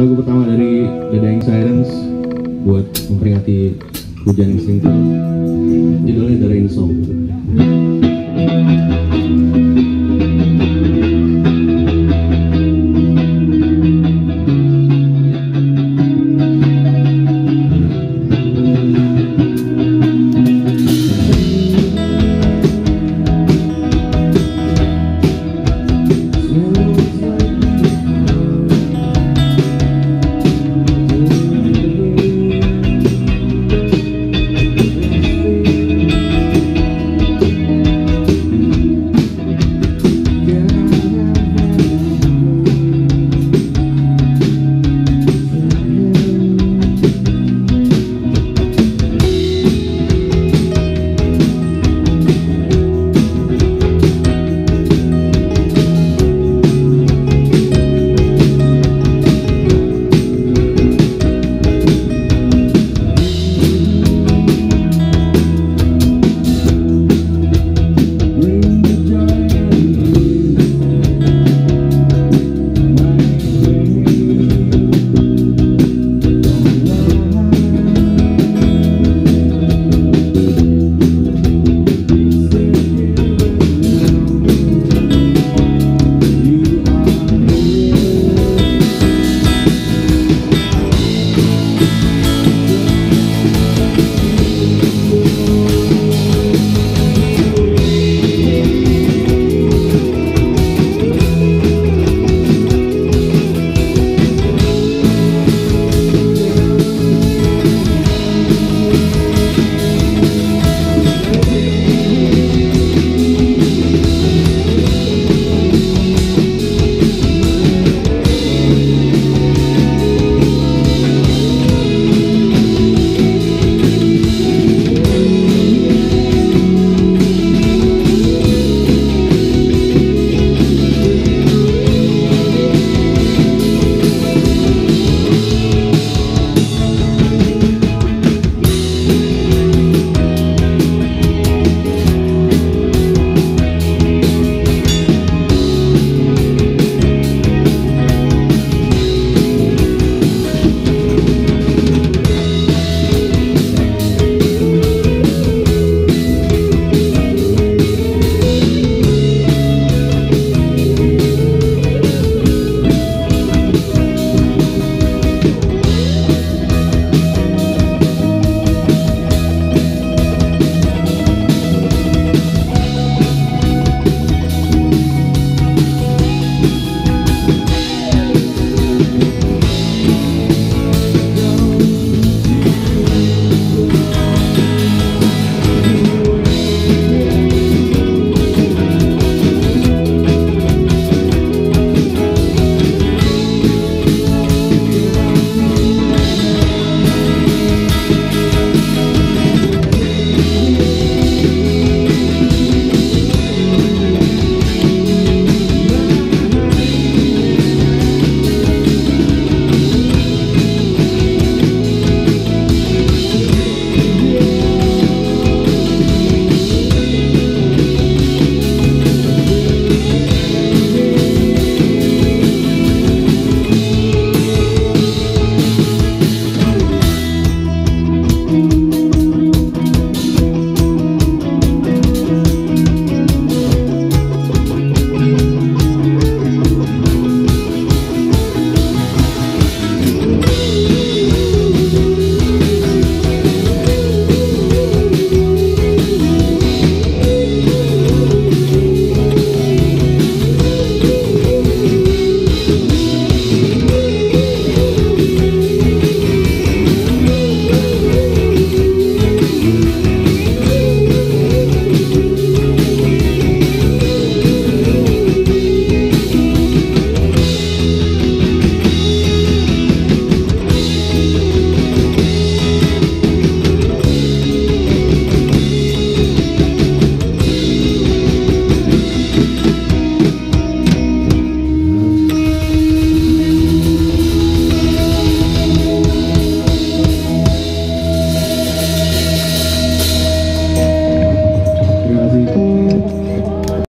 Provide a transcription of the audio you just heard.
lagu pertama dari The Dying Sirens buat memperingati hujan yang sering turun.